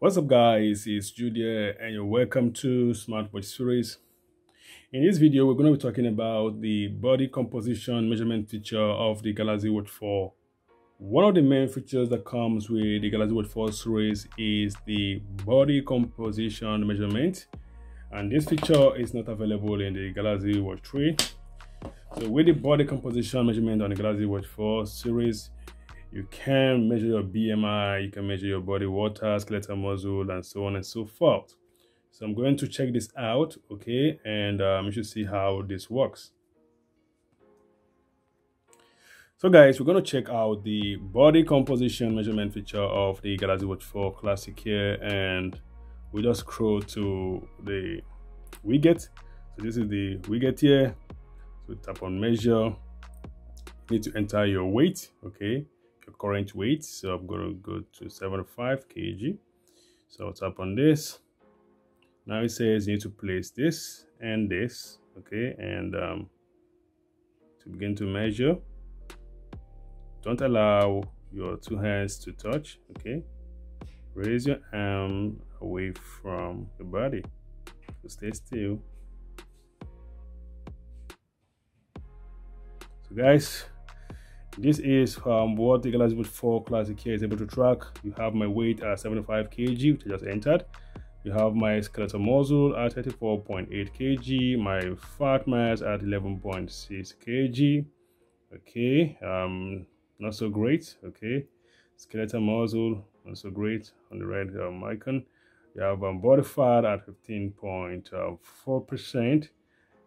What's up guys, it's Julia and you're welcome to Smartwatch series. In this video, we're going to be talking about the body composition measurement feature of the Galaxy Watch 4. One of the main features that comes with the Galaxy Watch 4 series is the body composition measurement. And this feature is not available in the Galaxy Watch 3. So with the body composition measurement on the Galaxy Watch 4 series, you can measure your BMI, you can measure your body water, skeletal muscle, and so on and so forth. So I'm going to check this out, okay, and um, you should see how this works. So guys, we're going to check out the body composition measurement feature of the Galaxy Watch 4 Classic here, and we just scroll to the widget. So this is the widget here. So tap on measure. You need to enter your weight, okay current weight so i'm going to go to 75 kg. So tap on this. Now it says you need to place this and this okay? And um, to begin to measure don't allow your two hands to touch okay? Raise your arm away from the body so stay still. So guys this is um, what the Galaxy Watch 4 Classic here is able to track. You have my weight at 75 kg, which I just entered. You have my skeletal muscle at 34.8 kg, my fat mass at 11.6 kg. Okay, um, not so great. Okay, skeletal muscle, not so great on the right um, icon. You have um, body fat at 15.4%,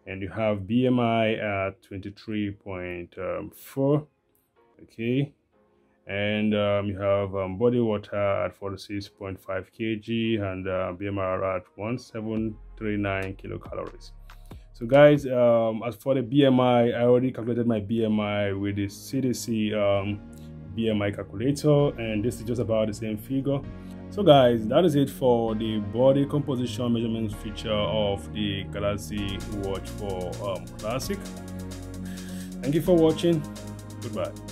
and you have BMI at 23.4 okay and um, you have um, body water at 46.5 kg and uh, BMR at 1739 kilocalories. So guys, um, as for the BMI, I already calculated my BMI with the CDC um, BMI calculator and this is just about the same figure. So guys, that is it for the body composition measurement feature of the Galaxy Watch 4 um, Classic. Thank you for watching. Goodbye.